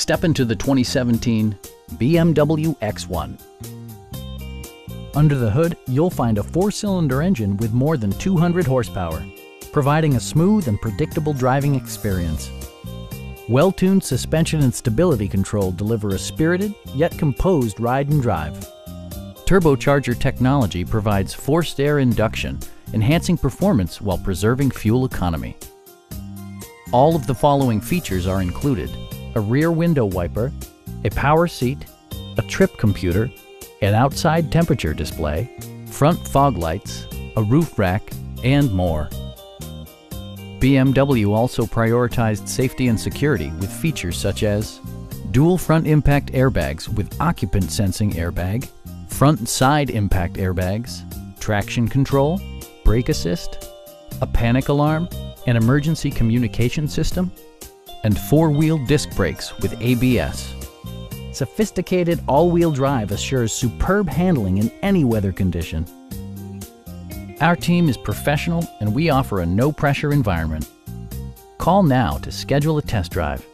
Step into the 2017 BMW X1. Under the hood, you'll find a four-cylinder engine with more than 200 horsepower, providing a smooth and predictable driving experience. Well-tuned suspension and stability control deliver a spirited yet composed ride and drive. Turbocharger technology provides forced air induction, enhancing performance while preserving fuel economy. All of the following features are included. A rear window wiper, a power seat, a trip computer, an outside temperature display, front fog lights, a roof rack, and more. BMW also prioritized safety and security with features such as dual front impact airbags with occupant sensing airbag, front side impact airbags, traction control, brake assist, a panic alarm, an emergency communication system, and four-wheel disc brakes with ABS. Sophisticated all-wheel drive assures superb handling in any weather condition. Our team is professional and we offer a no-pressure environment. Call now to schedule a test drive.